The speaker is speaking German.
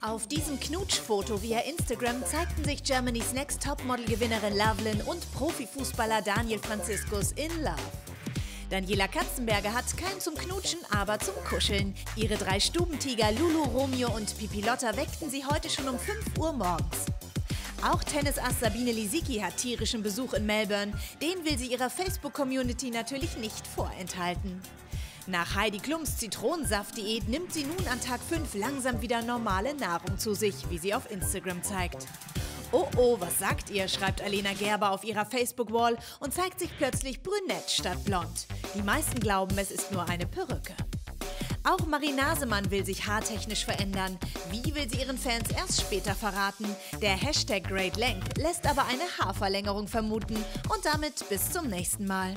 Auf diesem Knutschfoto via Instagram zeigten sich Germany's Next Topmodel-Gewinnerin Lovelin und Profifußballer Daniel Franziskus in Love. Daniela Katzenberger hat keinen zum Knutschen, aber zum Kuscheln. Ihre drei Stubentiger Lulu, Romeo und Pipilotta weckten sie heute schon um 5 Uhr morgens. Auch Tennisass Sabine Lisicki hat tierischen Besuch in Melbourne. Den will sie ihrer Facebook-Community natürlich nicht vorenthalten. Nach Heidi Klums Zitronensaft-Diät nimmt sie nun an Tag 5 langsam wieder normale Nahrung zu sich, wie sie auf Instagram zeigt. Oh oh, was sagt ihr, schreibt Alena Gerber auf ihrer Facebook-Wall und zeigt sich plötzlich brünett statt blond. Die meisten glauben, es ist nur eine Perücke. Auch Marie Nasemann will sich haartechnisch verändern. Wie will sie ihren Fans erst später verraten? Der Hashtag Great Length lässt aber eine Haarverlängerung vermuten. Und damit bis zum nächsten Mal.